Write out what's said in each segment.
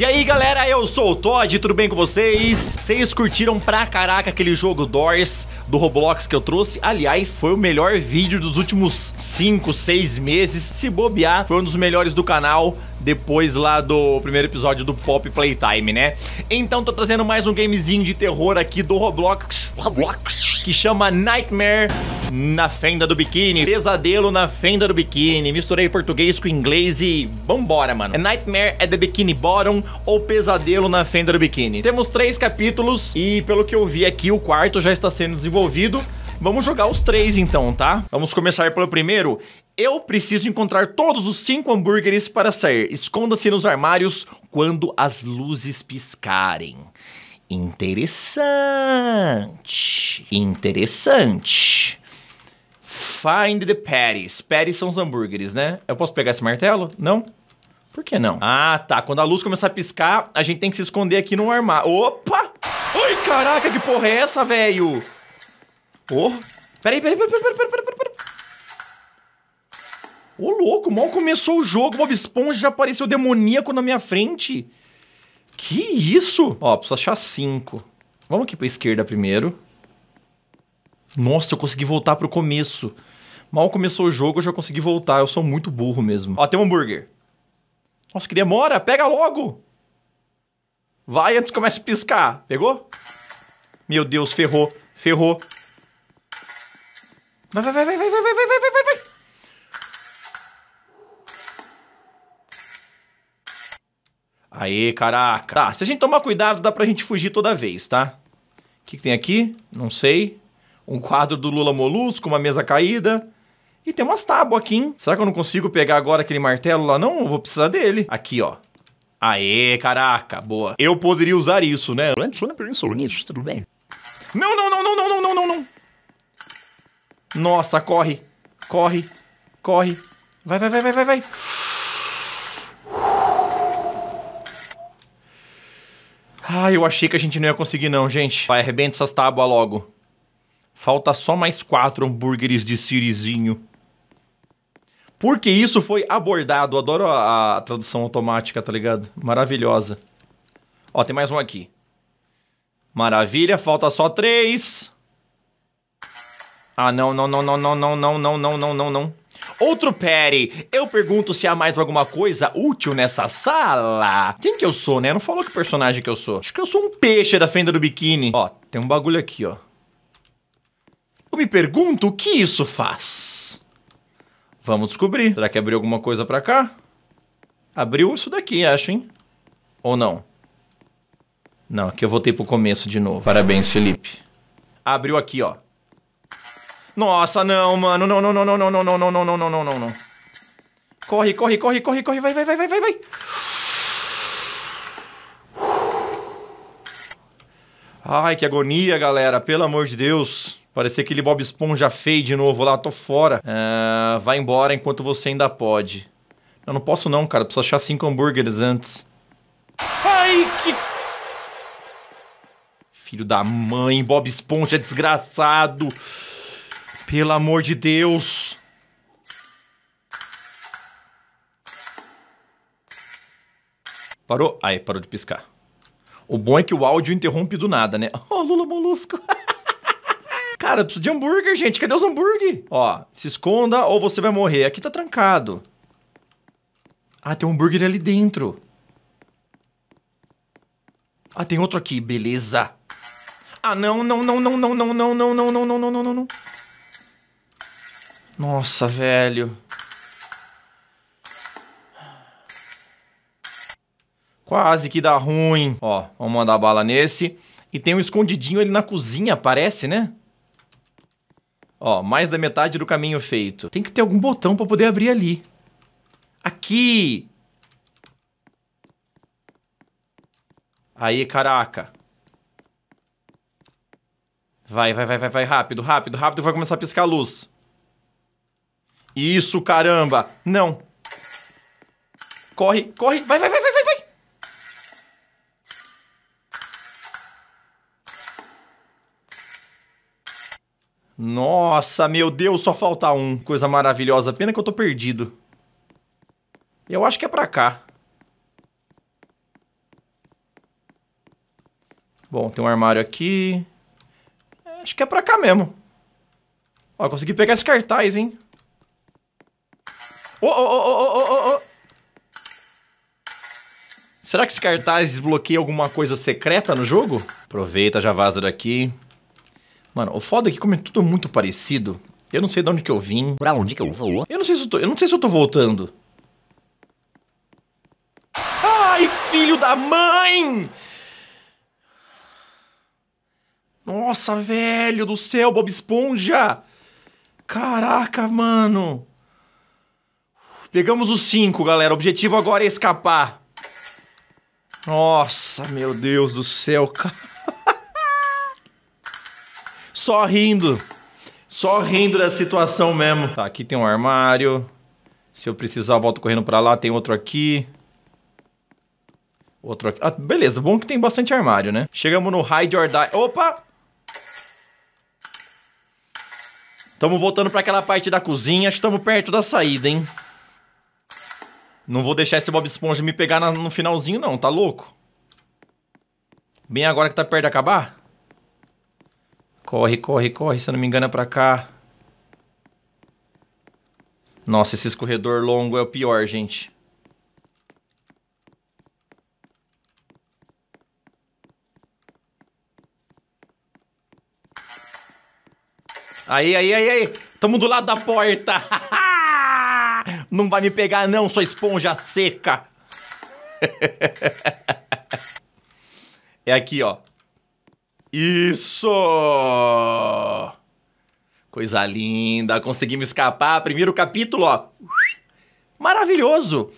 E aí galera, eu sou o Todd, tudo bem com vocês? Vocês curtiram pra caraca aquele jogo Doors do Roblox que eu trouxe? Aliás, foi o melhor vídeo dos últimos 5, 6 meses. Se bobear, foi um dos melhores do canal depois lá do primeiro episódio do Pop Playtime, né? Então tô trazendo mais um gamezinho de terror aqui do Roblox, Roblox que chama Nightmare na fenda do biquíni. Pesadelo na fenda do biquíni. Misturei português com inglês e vambora, mano. É Nightmare at the Bikini Bottom ou Pesadelo na fenda do biquíni. Temos três capítulos e pelo que eu vi aqui, o quarto já está sendo desenvolvido. Vamos jogar os três então, tá? Vamos começar pelo primeiro. Eu preciso encontrar todos os cinco hambúrgueres para sair. Esconda-se nos armários quando as luzes piscarem. Interessante. Interessante. Find the patties. Patties são os hambúrgueres, né? Eu posso pegar esse martelo? Não? Por que não? Ah, tá. Quando a luz começar a piscar, a gente tem que se esconder aqui no armário. Opa! Ai, caraca, que porra é essa, velho? Oh. Peraí, peraí, peraí, peraí, peraí, peraí, peraí. Ô, louco, mal começou o jogo, Bob Esponja já apareceu demoníaco na minha frente. Que isso? Ó, preciso achar cinco. Vamos aqui pra esquerda primeiro. Nossa, eu consegui voltar pro começo. Mal começou o jogo, eu já consegui voltar. Eu sou muito burro mesmo. Ó, tem um hambúrguer. Nossa, que demora. Pega logo. Vai antes que comece a piscar. Pegou? Meu Deus, ferrou. Ferrou. Vai, vai, vai, vai, vai, vai, vai, vai, vai, vai, vai. Aê, caraca. Tá, se a gente tomar cuidado, dá pra gente fugir toda vez, tá? O que, que tem aqui? Não sei. Um quadro do Lula Molusco, uma mesa caída. E tem umas tábuas aqui, hein? Será que eu não consigo pegar agora aquele martelo lá? Não, eu vou precisar dele. Aqui, ó. Aê, caraca, boa. Eu poderia usar isso, né? Não, não, não, não, não. Nossa, corre. Corre. Corre. Vai, vai, vai, vai, vai, vai. Ah, eu achei que a gente não ia conseguir não, gente. Vai, arrebenta essas tábuas logo. Falta só mais quatro hambúrgueres de sirizinho. Porque isso foi abordado. Adoro a, a tradução automática, tá ligado? Maravilhosa. Ó, tem mais um aqui. Maravilha, falta só três. Ah, não, não, não, não, não, não, não, não, não, não, não, não. Outro Perry, eu pergunto se há mais alguma coisa útil nessa sala. Quem que eu sou, né? Não falou que personagem que eu sou. Acho que eu sou um peixe da fenda do biquíni. Ó, tem um bagulho aqui, ó. Eu me pergunto o que isso faz. Vamos descobrir. Será que abriu alguma coisa pra cá? Abriu isso daqui, acho, hein? Ou não? Não, aqui eu voltei pro começo de novo. Parabéns, Felipe. Abriu aqui, ó. Nossa, não, mano. Não, não, não, não, não, não, não, não, não, não, não, não, não. Corre, corre, corre, corre, corre. Vai, vai, vai, vai, vai, vai. Ai, que agonia, galera. Pelo amor de Deus. Parecia aquele Bob Esponja feio de novo lá. Tô fora. Ah, vai embora enquanto você ainda pode. Eu não posso não, cara. Preciso achar cinco hambúrgueres antes. Ai, que... Filho da mãe, Bob Esponja desgraçado. Pelo amor de Deus. Parou? Aí, parou de piscar. O bom é que o áudio interrompe do nada, né? Oh, Lula Molusco. Cara, eu preciso de hambúrguer, gente. Cadê os hambúrguer? Ó, se esconda ou você vai morrer. Aqui tá trancado. Ah, tem um hambúrguer ali dentro. Ah, tem outro aqui. Beleza. Ah, não, não, não, não, não, não, não, não, não, não, não, não, não, não. Nossa, velho. Quase que dá ruim. Ó, vamos mandar bala nesse. E tem um escondidinho ali na cozinha, parece, né? Ó, mais da metade do caminho feito. Tem que ter algum botão pra poder abrir ali. Aqui! Aí, caraca. Vai, vai, vai, vai, vai, rápido, rápido, rápido, vai começar a piscar a luz. Isso, caramba! Não! Corre, corre, vai, vai, vai, vai, vai! Nossa, meu Deus, só falta um. Coisa maravilhosa. Pena que eu tô perdido. Eu acho que é pra cá. Bom, tem um armário aqui. Acho que é pra cá mesmo. Ó, consegui pegar esse cartaz, hein? Ô, ô, ô, ô, ô. Será que esse cartaz desbloqueia alguma coisa secreta no jogo? Aproveita, já vaza daqui. Mano, o foda é que como é tudo muito parecido, eu não sei de onde que eu vim. Pra onde que eu vou? Eu não sei se eu tô, eu não sei se eu tô voltando. Ai, filho da mãe! Nossa, velho do céu, Bob Esponja! Caraca, mano! Pegamos os cinco, galera. O objetivo agora é escapar. Nossa, meu Deus do céu, cara. Só rindo. Só rindo da situação mesmo. Tá, aqui tem um armário. Se eu precisar, eu volto correndo pra lá. Tem outro aqui. Outro aqui. Ah, beleza. Bom que tem bastante armário, né? Chegamos no Hide or Die. Opa! Estamos voltando para aquela parte da cozinha. Estamos perto da saída, hein? Não vou deixar esse Bob Esponja me pegar no finalzinho, não. Tá louco? Bem agora que tá perto de acabar. Corre, corre, corre. Se eu não me engano é pra cá. Nossa, esse escorredor longo é o pior, gente. Aí, aí, aí, aí. Tamo do lado da porta. não vai me pegar não, sua esponja seca. é aqui, ó. Isso! Coisa linda, conseguimos escapar. Primeiro capítulo, ó. Maravilhoso!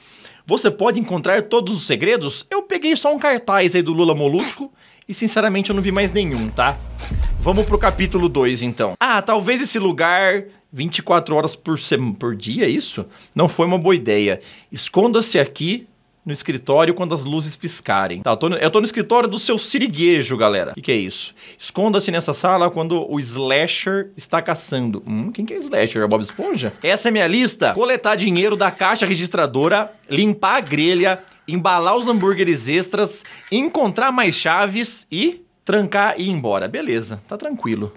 Você pode encontrar todos os segredos? Eu peguei só um cartaz aí do Lula Molusco e sinceramente eu não vi mais nenhum, tá? Vamos pro capítulo 2 então. Ah, talvez esse lugar 24 horas por, por dia, isso? Não foi uma boa ideia. Esconda-se aqui no escritório quando as luzes piscarem. Tá, eu tô no, eu tô no escritório do seu siriguejo, galera. O que, que, é isso? Esconda-se nessa sala quando o Slasher está caçando. Hum, quem que é Slasher? É Bob Esponja? Essa é minha lista. Coletar dinheiro da caixa registradora, limpar a grelha, embalar os hambúrgueres extras, encontrar mais chaves e trancar e ir embora. Beleza, tá tranquilo.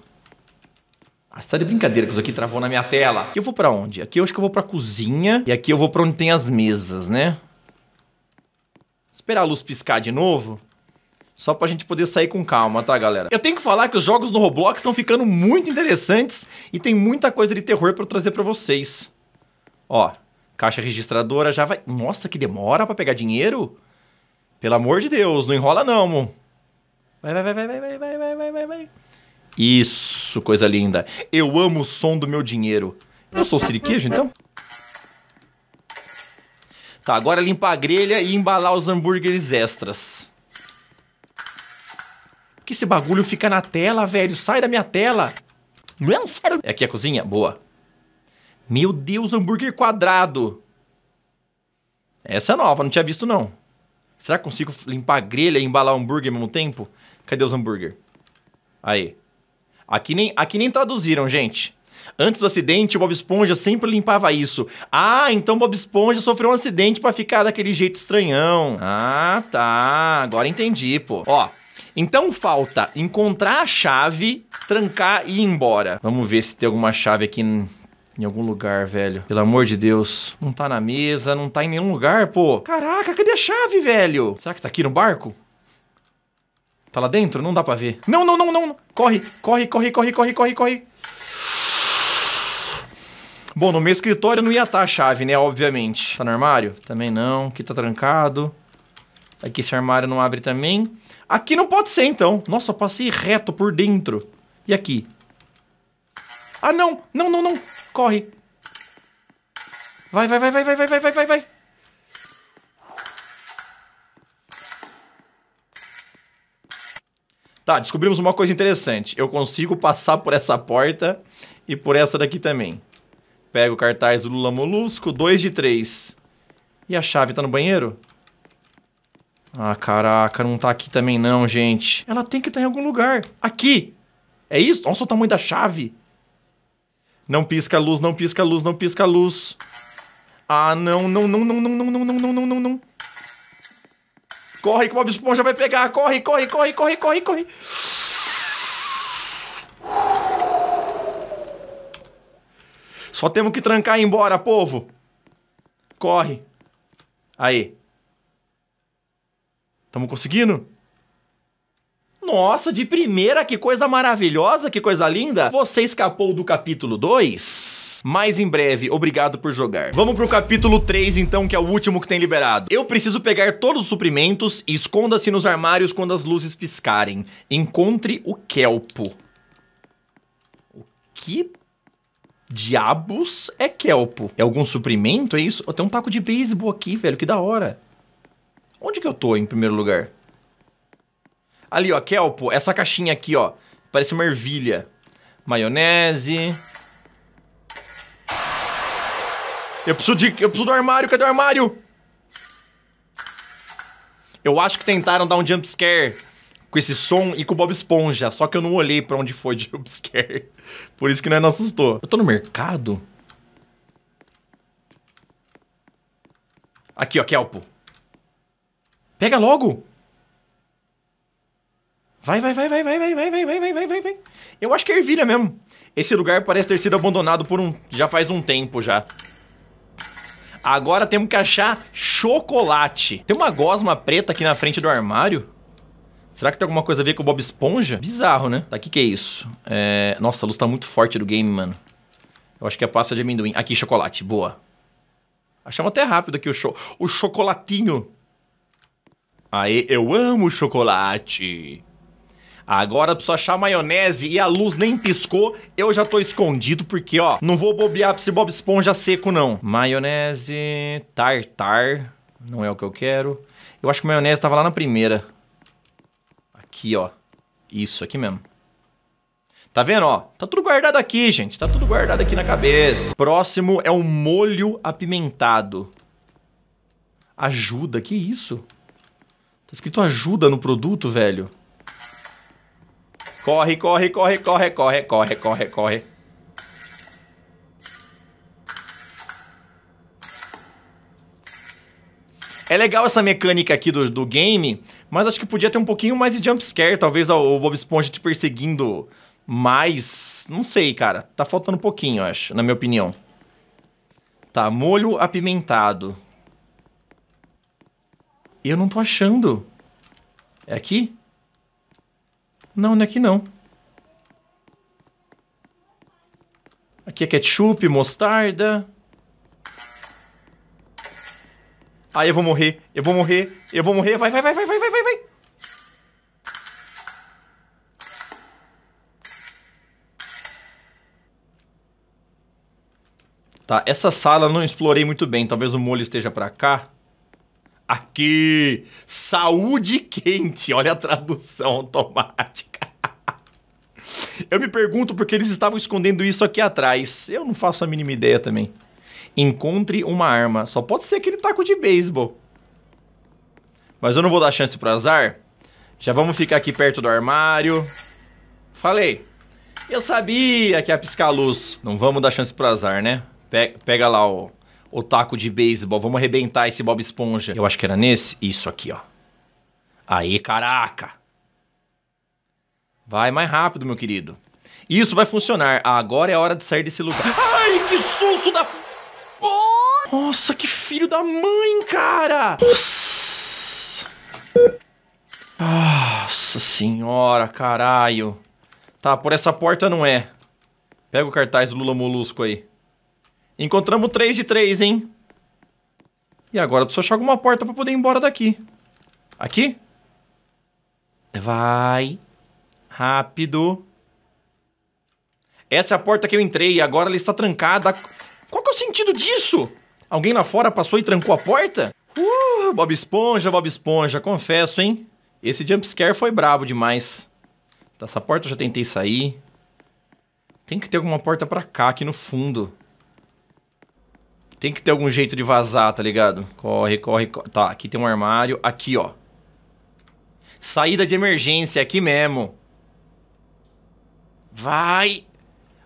Ah, você tá de brincadeira que isso aqui travou na minha tela. Aqui eu vou pra onde? Aqui eu acho que eu vou pra cozinha. E aqui eu vou pra onde tem as mesas, né? Esperar a luz piscar de novo. Só pra gente poder sair com calma, tá, galera? Eu tenho que falar que os jogos no Roblox estão ficando muito interessantes e tem muita coisa de terror pra eu trazer pra vocês. Ó, caixa registradora já vai... Nossa, que demora pra pegar dinheiro? Pelo amor de Deus, não enrola não, mo. Vai, vai, vai, vai, vai, vai, vai, vai, vai, vai. Isso, coisa linda. Eu amo o som do meu dinheiro. Eu sou siriquejo, então? Tá, agora limpar a grelha e embalar os hambúrgueres extras. Por que esse bagulho fica na tela, velho? Sai da minha tela. Não, sério. É aqui a cozinha? Boa. Meu Deus, hambúrguer quadrado. Essa é nova, não tinha visto não. Será que consigo limpar a grelha e embalar o hambúrguer ao mesmo tempo? Cadê os hambúrguer? Aí. Aqui nem, aqui nem traduziram, gente. Antes do acidente, o Bob Esponja sempre limpava isso. Ah, então Bob Esponja sofreu um acidente para ficar daquele jeito estranhão. Ah, tá. Agora entendi, pô. Ó, então falta encontrar a chave, trancar e ir embora. Vamos ver se tem alguma chave aqui em, algum lugar, velho. Pelo amor de Deus. Não tá na mesa, não tá em nenhum lugar, pô. Caraca, cadê a chave, velho? Será que tá aqui no barco? Tá lá dentro? Não dá pra ver. Não, não, não, não. Corre, corre, corre, corre, corre, corre, corre. Bom, no meu escritório não ia estar a chave, né? Obviamente. Tá no armário? Também não. Aqui tá trancado. Aqui esse armário não abre também. Aqui não pode ser, então. Nossa, eu passei reto por dentro. E aqui? Ah, não! Não, não, não! Corre! Vai, vai, vai, vai, vai, vai, vai, vai, vai! Tá, descobrimos uma coisa interessante. Eu consigo passar por essa porta e por essa daqui também. Pego o cartaz do Lula Molusco, 2 de 3. E a chave tá no banheiro? Ah, caraca, não tá aqui também não, gente. Ela tem que estar tá em algum lugar. Aqui! É isso? Nossa, o tamanho da chave. Não pisca a luz, não pisca a luz, não pisca a luz. Ah, não, não, não, não, não, não, não, não, não, não, não. Corre que o Bob Esponja vai pegar. Corre, corre, corre, corre, corre, corre. Só temos que trancar e ir embora, povo. Corre. Aí. Tamo conseguindo? Nossa, de primeira, que coisa maravilhosa, que coisa linda. Você escapou do capítulo 2? Mas em breve, obrigado por jogar. Vamos pro capítulo 3 então, que é o último que tem liberado. Eu preciso pegar todos os suprimentos e esconda-se nos armários quando as luzes piscarem. Encontre o Kelpo. O que diabos é Kelpo? É algum suprimento, é isso? Oh, tem um taco de beisebol aqui, velho, que da hora. Onde que eu tô em primeiro lugar? Ali, ó, Kelpo, essa caixinha aqui, ó. Parece uma ervilha. Maionese. Eu preciso de... Eu preciso do armário. Cadê o armário? Eu acho que tentaram dar um jumpscare com esse som e com o Bob Esponja. Só que eu não olhei pra onde foi de jumpscare. Por isso que não assustou. Eu tô no mercado? Aqui, ó, Kelpo. Pega logo! Vai, vai, vai, vai, vai, vai, vai, vai, vai, vai, vai, vai, vai. Eu acho que é ervilha mesmo. Esse lugar parece ter sido abandonado por um... Já faz um tempo já. Agora temos que achar chocolate. Tem uma gosma preta aqui na frente do armário. Será que tem alguma coisa a ver com o Bob Esponja? Bizarro, né? Tá, o que que é isso? É... Nossa, a luz tá muito forte do game, mano. Eu acho que é pasta de amendoim. Aqui, chocolate. Boa. Achamos até rápido aqui o, cho... o chocolatinho. Aê, eu amo chocolate. Agora preciso achar maionese e a luz nem piscou, eu já tô escondido porque, ó, não vou bobear pra esse Bob Esponja seco, não. Maionese, tartar, não é o que eu quero. Eu acho que maionese tava lá na primeira. Aqui, ó. Isso, aqui mesmo. Tá vendo, ó? Tá tudo guardado aqui, gente. Tá tudo guardado aqui na cabeça. Próximo é o molho apimentado. Ajuda, que isso? Tá escrito ajuda no produto, velho. Corre, corre, corre, corre, corre, corre, corre, corre. É legal essa mecânica aqui do, do game, mas acho que podia ter um pouquinho mais de jumpscare. Talvez o Bob Esponja te perseguindo mais... Não sei, cara. Tá faltando um pouquinho, acho, na minha opinião. Tá, molho apimentado. Eu não tô achando. É aqui? Não, não é aqui não. Aqui é ketchup, mostarda. Ai, eu vou morrer. Eu vou morrer. Eu vou morrer. Vai, vai, vai, vai, vai, vai, vai, vai. Tá, essa sala eu não explorei muito bem. Talvez o molho esteja pra cá. Aqui, saúde quente. Olha a tradução automática. Eu me pergunto por que eles estavam escondendo isso aqui atrás. Eu não faço a mínima ideia também. Encontre uma arma. Só pode ser aquele taco de beisebol. Mas eu não vou dar chance pro azar. Já vamos ficar aqui perto do armário. Falei. Eu sabia que ia piscar a luz. Não vamos dar chance pro azar, né? Pega lá o o taco de beisebol. Vamos arrebentar esse Bob Esponja. Eu acho que era nesse. Isso aqui, ó. Aí, caraca. Vai mais rápido, meu querido. Isso vai funcionar. Agora é a hora de sair desse lugar. Ai, que susto da... Nossa, que filho da mãe, cara! Nossa, Nossa senhora, caralho. Tá, por essa porta não é. Pega o cartaz do Lula Molusco aí. Encontramos 3 de 3, hein? E agora preciso achar alguma porta pra poder ir embora daqui. Aqui? Vai. Rápido. Essa é a porta que eu entrei e agora ela está trancada. Qual que é o sentido disso? Alguém lá fora passou e trancou a porta? Uh, Bob Esponja, Bob Esponja, confesso, hein? Esse jumpscare foi brabo demais. Dessa porta eu já tentei sair. Tem que ter alguma porta pra cá, aqui no fundo. Tem que ter algum jeito de vazar, tá ligado? Corre, corre, corre. Tá, aqui tem um armário. Aqui, ó. Saída de emergência, aqui mesmo. Vai.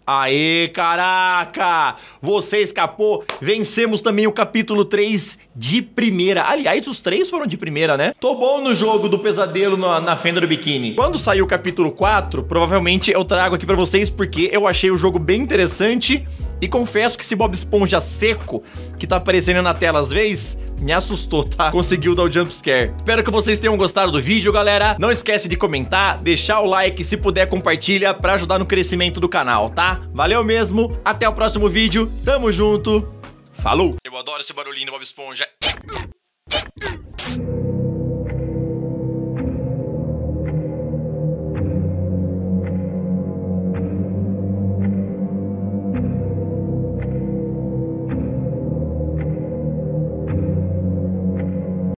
Aê, caraca! Você escapou. Vencemos também o capítulo 3 de primeira. Aliás, os três foram de primeira, né? Tô bom no jogo do pesadelo na, na fenda do biquíni. Quando sair o capítulo 4, provavelmente eu trago aqui pra vocês porque eu achei o jogo bem interessante e confesso que esse Bob Esponja seco que tá aparecendo na tela às vezes me assustou, tá? Conseguiu dar o jumpscare. Espero que vocês tenham gostado do vídeo, galera. Não esquece de comentar, deixar o like, se puder compartilha pra ajudar no crescimento do canal, tá? Valeu mesmo, até o próximo vídeo, tamo junto, falou! Eu adoro esse barulhinho do Bob Esponja.